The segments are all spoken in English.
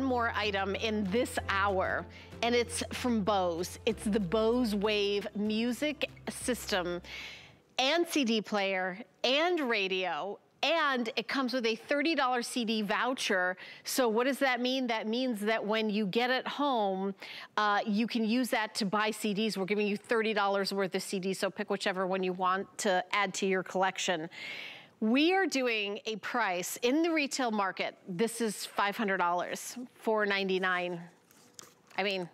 one more item in this hour, and it's from Bose. It's the Bose Wave music system and CD player and radio and it comes with a $30 CD voucher. So what does that mean? That means that when you get it home, uh, you can use that to buy CDs. We're giving you $30 worth of CDs, so pick whichever one you want to add to your collection. We are doing a price in the retail market. This is $500, 499. I mean,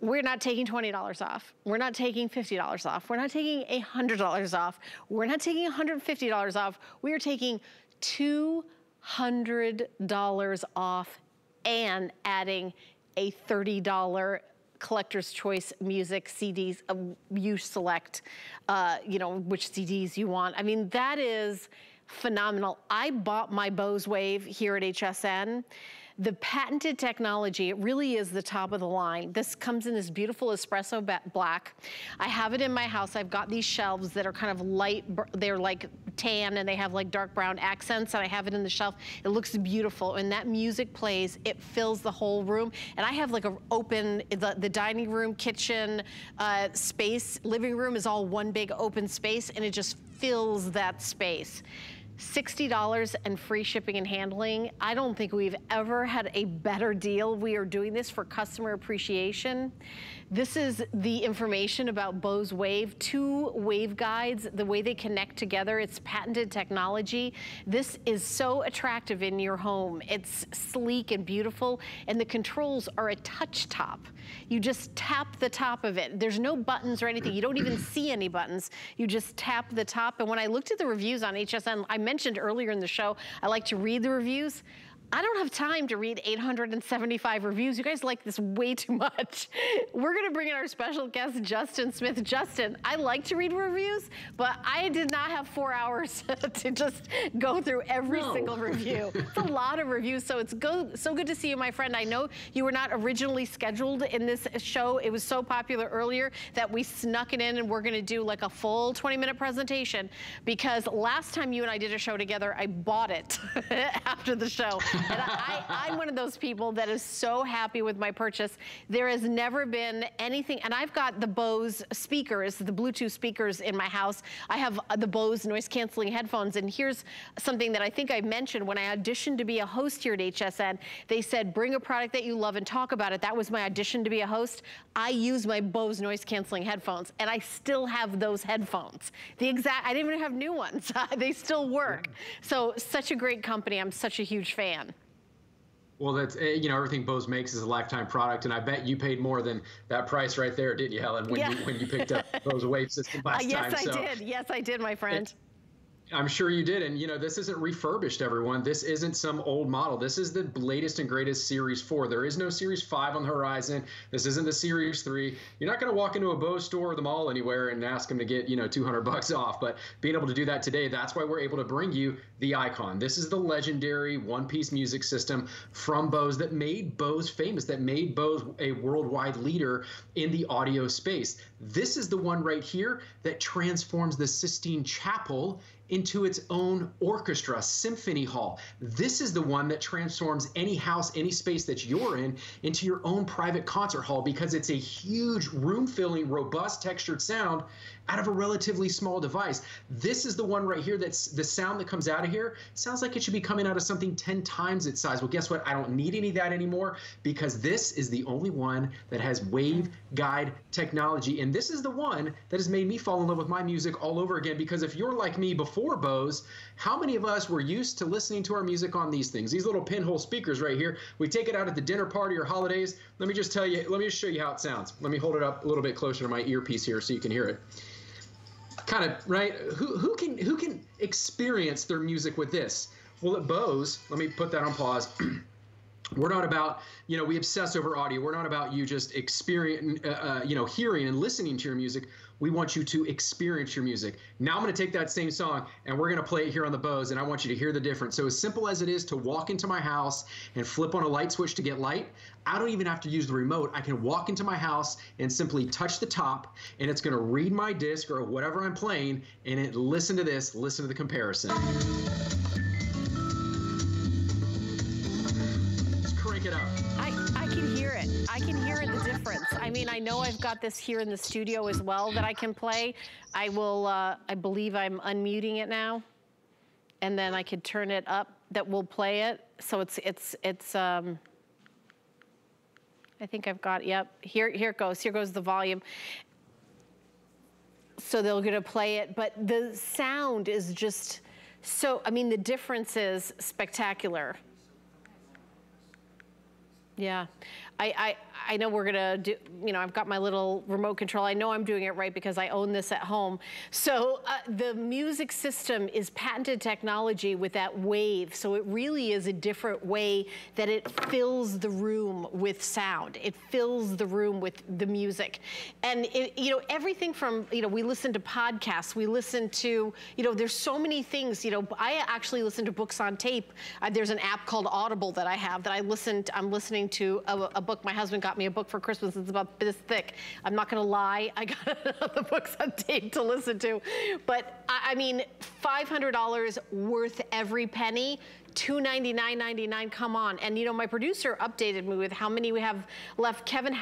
we're not taking $20 off. We're not taking $50 off. We're not taking $100 off. We're not taking $150 off. We are taking $200 off and adding a $30 collector's choice music CDs. Uh, you select, uh, you know, which CDs you want. I mean, that is phenomenal. I bought my Bose Wave here at HSN the patented technology, it really is the top of the line. This comes in this beautiful espresso black. I have it in my house. I've got these shelves that are kind of light, they're like tan and they have like dark brown accents and I have it in the shelf. It looks beautiful. And that music plays, it fills the whole room. And I have like an open, the, the dining room, kitchen, uh, space, living room is all one big open space and it just fills that space. $60 and free shipping and handling. I don't think we've ever had a better deal. We are doing this for customer appreciation. This is the information about Bose Wave, two waveguides, the way they connect together. It's patented technology. This is so attractive in your home. It's sleek and beautiful, and the controls are a touch top. You just tap the top of it. There's no buttons or anything. You don't even see any buttons. You just tap the top. And when I looked at the reviews on HSN, I mentioned earlier in the show, I like to read the reviews. I don't have time to read 875 reviews. You guys like this way too much. We're gonna bring in our special guest, Justin Smith. Justin, I like to read reviews, but I did not have four hours to just go through every no. single review. It's a lot of reviews, so it's go so good to see you, my friend. I know you were not originally scheduled in this show. It was so popular earlier that we snuck it in and we're gonna do like a full 20 minute presentation because last time you and I did a show together, I bought it after the show and I, am one of those people that is so happy with my purchase. There has never been anything, and I've got the Bose speakers, the Bluetooth speakers in my house. I have uh, the Bose noise canceling headphones, and here's something that I think I mentioned when I auditioned to be a host here at HSN. They said, bring a product that you love and talk about it. That was my audition to be a host. I use my Bose noise canceling headphones, and I still have those headphones. The exact, I didn't even have new ones. they still work. So such a great company. I'm such a huge fan. Well, that's eh, you know everything Bose makes is a lifetime product, and I bet you paid more than that price right there, didn't you, Helen? When yeah. you when you picked up Bose Wave system last uh, yes, time. Yes, I did. Yes, I did, my friend. It, I'm sure you did. And, you know, this isn't refurbished, everyone. This isn't some old model. This is the latest and greatest Series 4. There is no Series 5 on the horizon. This isn't the Series 3. You're not going to walk into a Bose store or the mall anywhere and ask them to get, you know, 200 bucks off. But being able to do that today, that's why we're able to bring you the Icon. This is the legendary one-piece music system from Bose that made Bose famous, that made Bose a worldwide leader in the audio space. This is the one right here that transforms the Sistine Chapel into its own orchestra, symphony hall. This is the one that transforms any house, any space that you're in into your own private concert hall because it's a huge room filling, robust textured sound out of a relatively small device. This is the one right here that's the sound that comes out of here sounds like it should be coming out of something 10 times its size. Well, guess what? I don't need any of that anymore because this is the only one that has waveguide technology. And this is the one that has made me fall in love with my music all over again because if you're like me before Bose, how many of us were used to listening to our music on these things? These little pinhole speakers right here. We take it out at the dinner party or holidays. Let me just tell you, let me just show you how it sounds. Let me hold it up a little bit closer to my earpiece here so you can hear it kind of right. Who who can who can experience their music with this? Well, at Bose, let me put that on pause. We're not about, you know, we obsess over audio. We're not about you just experience, uh, uh, you know, hearing and listening to your music. We want you to experience your music. Now I'm going to take that same song and we're going to play it here on the Bose, and I want you to hear the difference. So as simple as it is to walk into my house and flip on a light switch to get light, I don't even have to use the remote. I can walk into my house and simply touch the top, and it's going to read my disc or whatever I'm playing, and it listen to this, listen to the comparison. It. I, I can hear it. I can hear the difference. I mean, I know I've got this here in the studio as well that I can play. I will, uh, I believe I'm unmuting it now. And then I could turn it up that will play it. So it's, it's, it's, um, I think I've got, yep, here, here it goes. Here goes the volume. So they're gonna play it, but the sound is just so, I mean, the difference is spectacular. Yeah, I, I, I know we're gonna do, you know, I've got my little remote control. I know I'm doing it right because I own this at home. So uh, the music system is patented technology with that wave. So it really is a different way that it fills the room with sound. It fills the room with the music. And, it, you know, everything from, you know, we listen to podcasts, we listen to, you know, there's so many things, you know, I actually listen to books on tape. Uh, there's an app called Audible that I have that I listened, I'm listening to a, a book. My husband got me a book for Christmas. It's about this thick. I'm not gonna lie. I got the books on tape to listen to. But I, I mean, $500 worth every penny. $299.99, come on. And you know, my producer updated me with how many we have left. Kevin,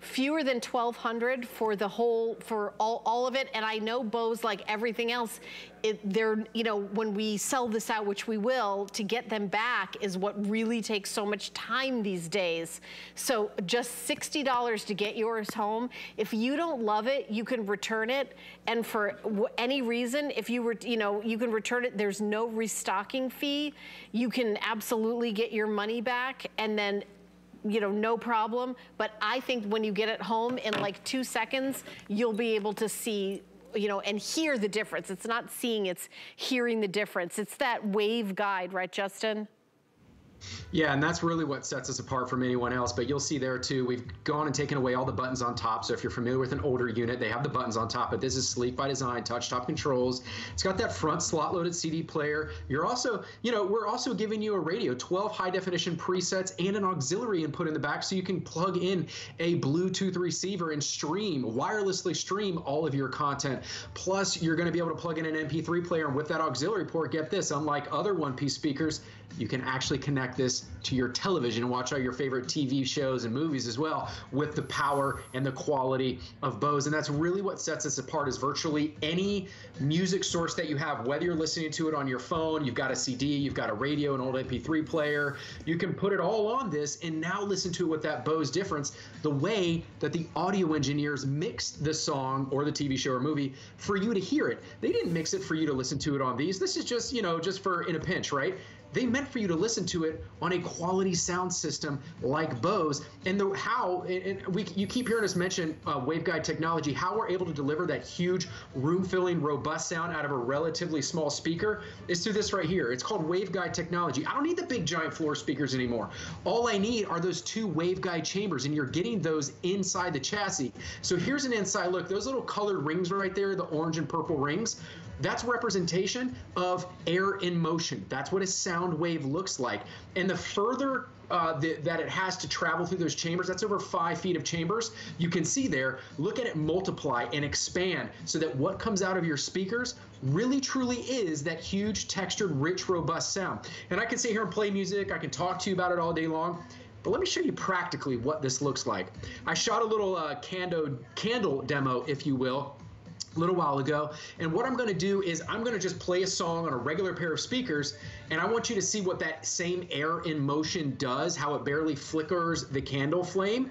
fewer than 1,200 for the whole, for all, all of it. And I know Bose, like everything else, it, they're, you know, when we sell this out, which we will, to get them back is what really takes so much time these days. So just $60 to get yours home. If you don't love it, you can return it. And for any reason, if you were, you know, you can return it. There's no restocking fee. You can absolutely get your money back. And then you know, no problem. But I think when you get it home in like two seconds, you'll be able to see you know, and hear the difference. It's not seeing, it's hearing the difference. It's that wave guide, right, Justin? Yeah, and that's really what sets us apart from anyone else. But you'll see there too, we've gone and taken away all the buttons on top. So if you're familiar with an older unit, they have the buttons on top. But this is sleek by design, touch top controls. It's got that front slot loaded CD player. You're also, you know, we're also giving you a radio, 12 high definition presets and an auxiliary input in the back so you can plug in a Bluetooth receiver and stream, wirelessly stream all of your content. Plus, you're going to be able to plug in an MP3 player. And with that auxiliary port, get this, unlike other one piece speakers, you can actually connect this to your television and watch all your favorite TV shows and movies as well with the power and the quality of Bose. And that's really what sets us apart is virtually any music source that you have, whether you're listening to it on your phone, you've got a CD, you've got a radio, an old MP3 player, you can put it all on this and now listen to it with that Bose difference, the way that the audio engineers mixed the song or the TV show or movie for you to hear it. They didn't mix it for you to listen to it on these. This is just, you know, just for in a pinch, right? They meant for you to listen to it on a quality sound system like Bose. And the how and we you keep hearing us mention uh, waveguide technology. How we're able to deliver that huge room-filling, robust sound out of a relatively small speaker is through this right here. It's called waveguide technology. I don't need the big giant floor speakers anymore. All I need are those two waveguide chambers, and you're getting those inside the chassis. So here's an inside look. Those little colored rings right there, the orange and purple rings. That's representation of air in motion. That's what a sound wave looks like. And the further uh, the, that it has to travel through those chambers, that's over five feet of chambers. You can see there, look at it multiply and expand so that what comes out of your speakers really truly is that huge textured, rich, robust sound. And I can sit here and play music. I can talk to you about it all day long. But let me show you practically what this looks like. I shot a little uh, candle, candle demo, if you will, a little while ago. And what I'm going to do is I'm going to just play a song on a regular pair of speakers, and I want you to see what that same air in motion does, how it barely flickers the candle flame,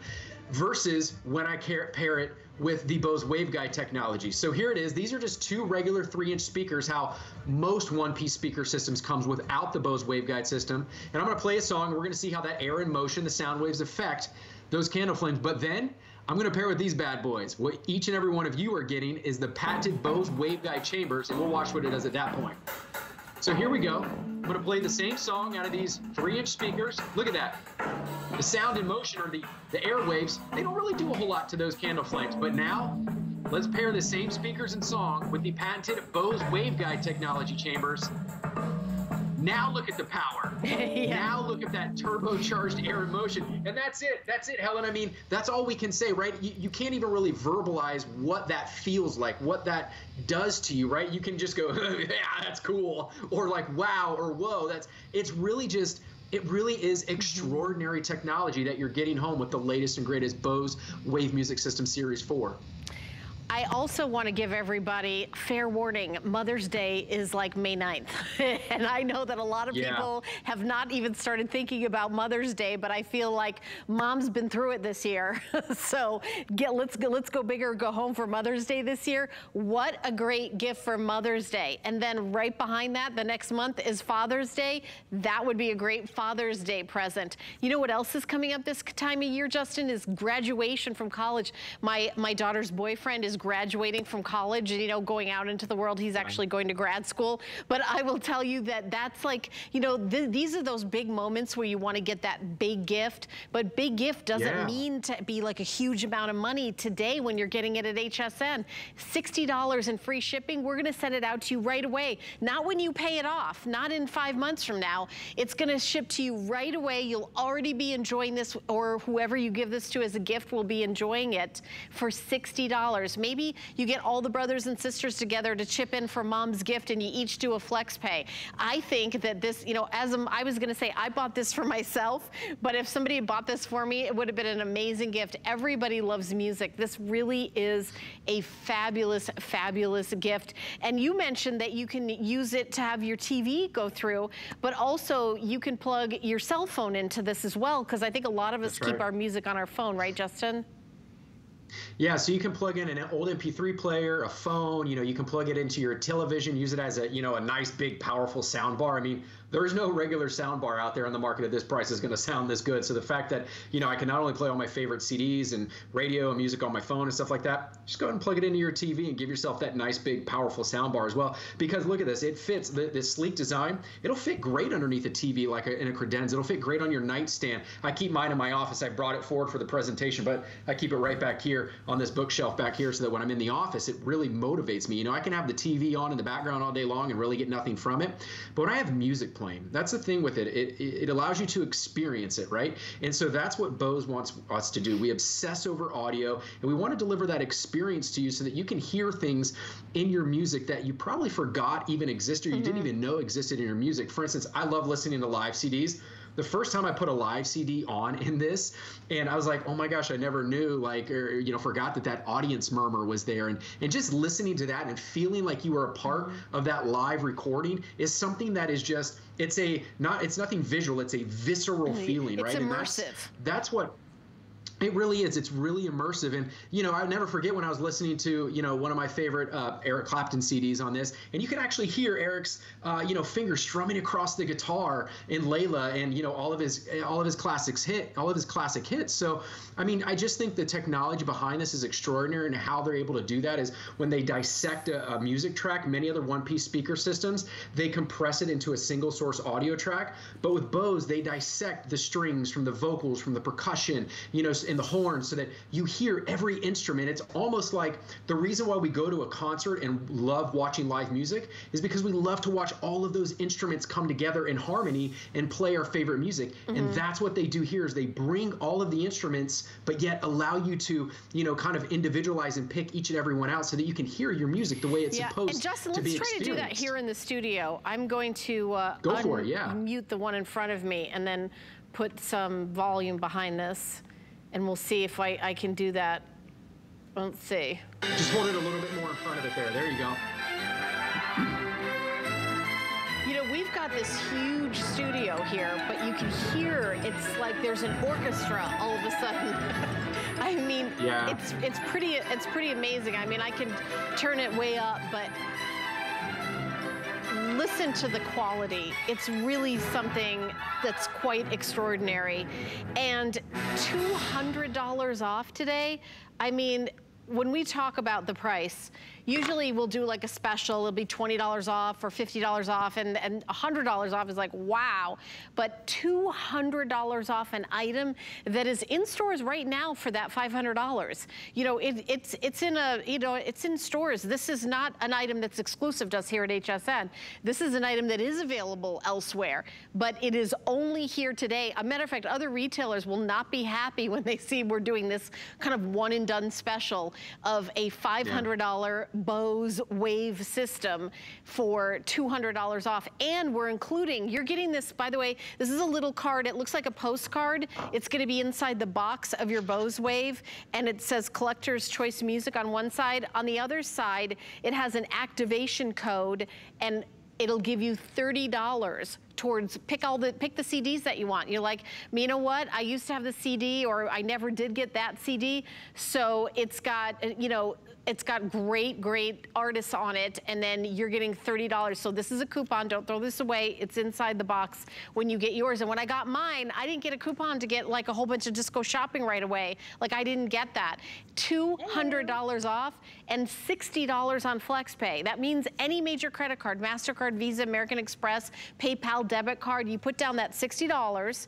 versus when I pair it with the Bose waveguide technology. So here it is. These are just two regular three-inch speakers, how most one-piece speaker systems comes without the Bose waveguide system. And I'm going to play a song. We're going to see how that air in motion, the sound waves affect those candle flames. But then I'm going to pair with these bad boys. What each and every one of you are getting is the patented Bose waveguide chambers, and we'll watch what it does at that point. So here we go. I'm going to play the same song out of these three-inch speakers. Look at that. The sound and motion, or the, the airwaves, they don't really do a whole lot to those candle flames. But now, let's pair the same speakers and song with the patented Bose waveguide technology chambers now look at the power. yeah. Now look at that turbocharged air in motion. And that's it. That's it, Helen. I mean, that's all we can say, right? You, you can't even really verbalize what that feels like, what that does to you, right? You can just go, yeah, that's cool. Or like, wow, or whoa. That's it's really just it really is mm-hmm. extraordinary technology that you're getting home with the latest and greatest Bose Wave Music System Series 4. I also want to give everybody fair warning. Mother's Day is like May 9th. and I know that a lot of yeah. people have not even started thinking about Mother's Day, but I feel like mom's been through it this year. so get, let's, go, let's go bigger, go home for Mother's Day this year. What a great gift for Mother's Day. And then right behind that, the next month is Father's Day. That would be a great Father's Day present. You know what else is coming up this time of year, Justin, is graduation from college. My, my daughter's boyfriend is graduating from college, you know, going out into the world. He's actually going to grad school. But I will tell you that that's like, you know, th these are those big moments where you want to get that big gift. But big gift doesn't yeah. mean to be like a huge amount of money today when you're getting it at HSN. $60 in free shipping. We're going to send it out to you right away. Not when you pay it off, not in five months from now. It's going to ship to you right away. You'll already be enjoying this or whoever you give this to as a gift will be enjoying it for $60. Maybe you get all the brothers and sisters together to chip in for mom's gift and you each do a flex pay. I think that this, you know, as a, I was gonna say, I bought this for myself, but if somebody had bought this for me, it would have been an amazing gift. Everybody loves music. This really is a fabulous, fabulous gift. And you mentioned that you can use it to have your TV go through, but also you can plug your cell phone into this as well, because I think a lot of us That's keep right. our music on our phone, right, Justin? Yeah, so you can plug in an old MP3 player, a phone, you know, you can plug it into your television, use it as a, you know, a nice big powerful sound bar. I mean, there is no regular sound bar out there on the market at this price that's going to sound this good. So the fact that, you know, I can not only play all my favorite CDs and radio and music on my phone and stuff like that, just go ahead and plug it into your TV and give yourself that nice big powerful sound bar as well. Because look at this, it fits the, this sleek design. It'll fit great underneath a TV like a, in a credenza. It'll fit great on your nightstand. I keep mine in my office. I brought it forward for the presentation, but I keep it right back here on this bookshelf back here so that when I'm in the office, it really motivates me. You know, I can have the TV on in the background all day long and really get nothing from it. But when I have music playing, that's the thing with it. It, it allows you to experience it, right? And so that's what Bose wants us to do. We obsess over audio and we want to deliver that experience to you so that you can hear things in your music that you probably forgot even existed or you mm-hmm. didn't even know existed in your music. For instance, I love listening to live CDs the first time I put a live CD on in this, and I was like, oh my gosh, I never knew, like, or, you know, forgot that that audience murmur was there. And, and just listening to that and feeling like you were a part mm-hmm. of that live recording is something that is just, it's a, not, it's nothing visual, it's a visceral feeling, it's right? Immersive. And that's, that's what, it really is. It's really immersive. And, you know, I never forget when I was listening to, you know, one of my favorite uh, Eric Clapton CDs on this, and you can actually hear Eric's, uh, you know, fingers strumming across the guitar in Layla and, you know, all of his, all of his classics hit, all of his classic hits. So, I mean, I just think the technology behind this is extraordinary and how they're able to do that is when they dissect a, a music track, many other one piece speaker systems, they compress it into a single source audio track. But with Bose, they dissect the strings from the vocals, from the percussion, you know, and the horns so that you hear every instrument. It's almost like the reason why we go to a concert and love watching live music is because we love to watch all of those instruments come together in harmony and play our favorite music. Mm-hmm. And that's what they do here is they bring all of the instruments, but yet allow you to, you know, kind of individualize and pick each and every one out so that you can hear your music the way it's yeah. supposed and Justin, to be And Justin, let's try to do that here in the studio. I'm going to uh, go for it, yeah. mute the one in front of me and then put some volume behind this and we'll see if I, I can do that. Let's see. Just hold it a little bit more in front of it there. There you go. You know, we've got this huge studio here, but you can hear it's like there's an orchestra all of a sudden. I mean, yeah. it's it's pretty it's pretty amazing. I mean, I can turn it way up, but listen to the quality. It's really something that's quite extraordinary. And $200 off today, I mean, when we talk about the price, Usually we'll do like a special, it'll be $20 off or $50 off and, and $100 off is like, wow. But $200 off an item that is in stores right now for that $500. You know, it, it's, it's in a, you know, it's in stores. This is not an item that's exclusive to us here at HSN. This is an item that is available elsewhere, but it is only here today. A matter of fact, other retailers will not be happy when they see we're doing this kind of one and done special of a $500 yeah Bose Wave system for $200 off. And we're including, you're getting this, by the way, this is a little card. It looks like a postcard. It's gonna be inside the box of your Bose Wave. And it says Collector's Choice Music on one side. On the other side, it has an activation code and it'll give you $30 towards pick all the pick the CDs that you want. You're like, you know what? I used to have the CD or I never did get that CD. So it's got, uh, you know, it's got great, great artists on it, and then you're getting $30. So this is a coupon. Don't throw this away. It's inside the box when you get yours. And when I got mine, I didn't get a coupon to get like a whole bunch of disco shopping right away. Like I didn't get that. $200 off and $60 on FlexPay. That means any major credit card, MasterCard, Visa, American Express, PayPal, debit card, you put down that $60,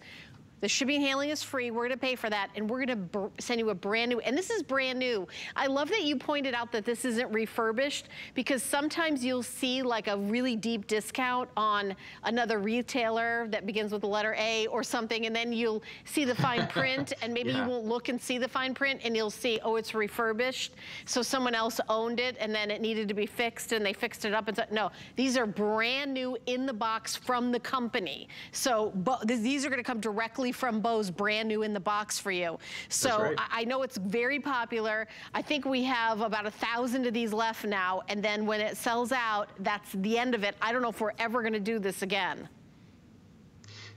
the shipping and handling is free. We're gonna pay for that and we're gonna send you a brand new, and this is brand new. I love that you pointed out that this isn't refurbished because sometimes you'll see like a really deep discount on another retailer that begins with the letter A or something and then you'll see the fine print and maybe yeah. you won't look and see the fine print and you'll see, oh, it's refurbished. So someone else owned it and then it needed to be fixed and they fixed it up and said, no, these are brand new in the box from the company. So these are gonna come directly from Bose, brand new in the box for you. So right. I, I, know it's very popular. I think we have about a thousand of these left now. And then when it sells out, that's the end of it. I don't know if we're ever gonna do this again.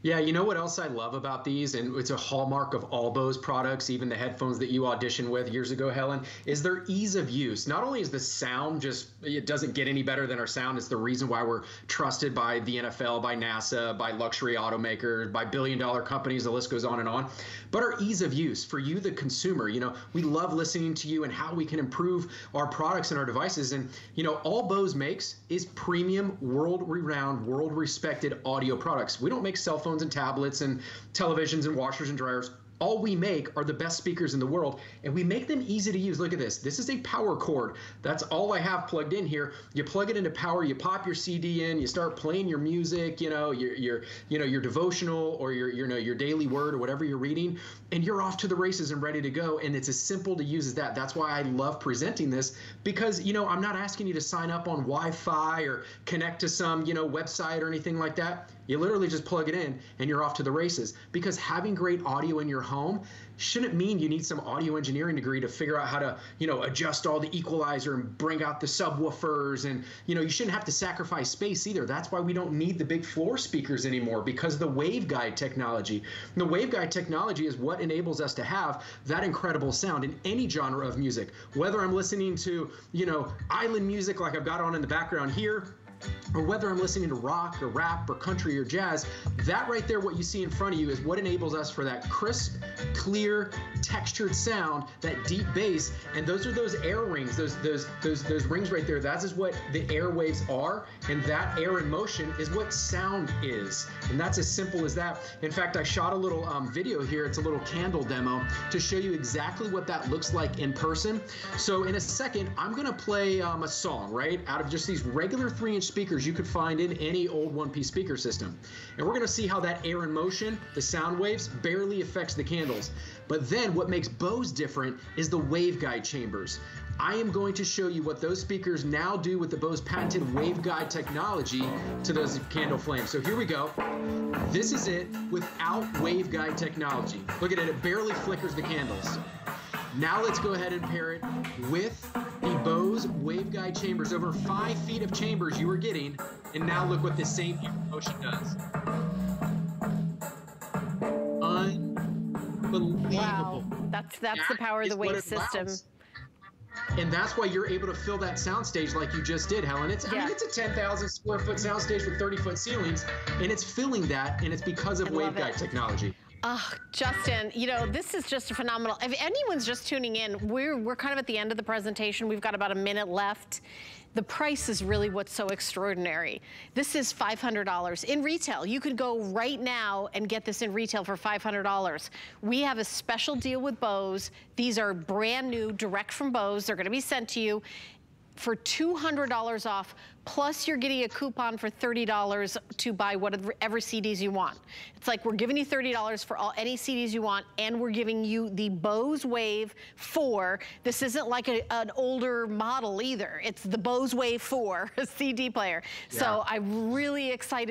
Yeah, you know what else I love about these, and it's a hallmark of all Bose products, even the headphones that you auditioned with years ago, Helen, is their ease of use. Not only is the sound just, it doesn't get any better than our sound, it's the reason why we're trusted by the NFL, by NASA, by luxury automakers, by billion dollar companies, the list goes on and on. But our ease of use for you, the consumer, you know, we love listening to you and how we can improve our products and our devices. And, you know, all Bose makes is premium, world renowned, world respected audio products. We don't make cell phones phones and tablets and televisions and washers and dryers. All we make are the best speakers in the world and we make them easy to use. Look at this. This is a power cord. That's all i have plugged in here. You plug it into power you pop your cd in you start playing your music you know your your you know your devotional or your you know your daily word or whatever you're reading and you're off to the races and ready to go. And it's as simple to use as that. That's why i love presenting this because you know i'm not asking you to sign up on wi-fi or connect to some you know website or anything like that you literally just plug it in and you're off to the races because having great audio in your home shouldn't mean you need some audio engineering degree to figure out how to, you know, adjust all the equalizer and bring out the subwoofers and, you know, you shouldn't have to sacrifice space either. That's why we don't need the big floor speakers anymore because the waveguide technology. The waveguide technology is what enables us to have that incredible sound in any genre of music. Whether I'm listening to, you know, island music like I've got on in the background here, or whether I'm listening to rock or rap or country or jazz, that right there, what you see in front of you, is what enables us for that crisp, clear, textured sound, that deep bass, and those are those air rings, those those those those rings right there. That is what the airwaves are, and that air in motion is what sound is, and that's as simple as that. In fact, I shot a little um, video here. It's a little candle demo to show you exactly what that looks like in person. So in a second, I'm gonna play um, a song right out of just these regular three-inch speakers you could find in any old one-piece speaker system. And we're going to see how that air in motion, the sound waves, barely affects the candles. But then what makes Bose different is the waveguide chambers. I am going to show you what those speakers now do with the Bose patented waveguide technology to those candle flames. So here we go. This is it without waveguide technology. Look at it, it barely flickers the candles. Now let's go ahead and pair it with the Bose waveguide chambers. Over five feet of chambers you were getting, and now look what this same motion does. Unbelievable. Wow, that's that's that the power of the wave system. Allows. And that's why you're able to fill that soundstage like you just did, Helen. It's yeah. I mean it's a 10,000 square foot soundstage with 30 foot ceilings, and it's filling that, and it's because of waveguide technology. Oh, Justin, you know, this is just a phenomenal. If anyone's just tuning in, we're, we're kind of at the end of the presentation. We've got about a minute left. The price is really what's so extraordinary. This is $500 in retail. You could go right now and get this in retail for $500. We have a special deal with Bose. These are brand new, direct from Bose. They're gonna be sent to you for $200 off, plus you're getting a coupon for $30 to buy whatever CDs you want. It's like we're giving you $30 for all any CDs you want, and we're giving you the Bose Wave 4. This isn't like a, an older model either. It's the Bose Wave 4 CD player. Yeah. So I'm really excited